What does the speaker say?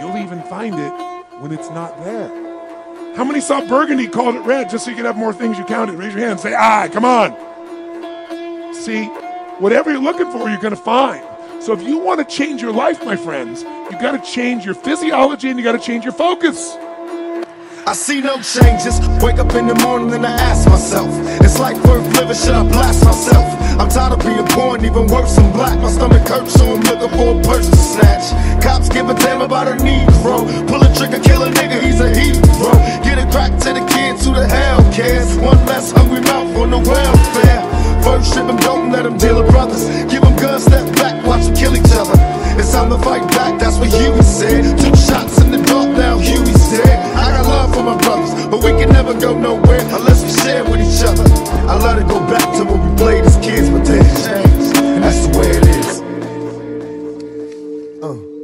You'll even find it when it's not there. How many saw burgundy called it red just so you could have more things you counted? Raise your hand. and Say, ah, come on. See, whatever you're looking for, you're going to find. So if you want to change your life, my friends, you got to change your physiology and you got to change your focus. I see no changes. Wake up in the morning and I ask myself, it's like worth living, should I blast myself? I'm black. My stomach hurts, so I'm looking for a purse to snatch. Cops give a damn about a Negro. Pull a trigger, kill a nigga, he's a hero. Get it crack to the kids, who the hell cares? One less hungry mouth on the welfare. First ship them, don't let them deal with brothers. Give them guns, step back, watch them kill each other. It's time to fight back, that's what Huey said. Two shots in the dark, now Huey's dead. I got love for my brothers, but we can never go nowhere unless we Uh.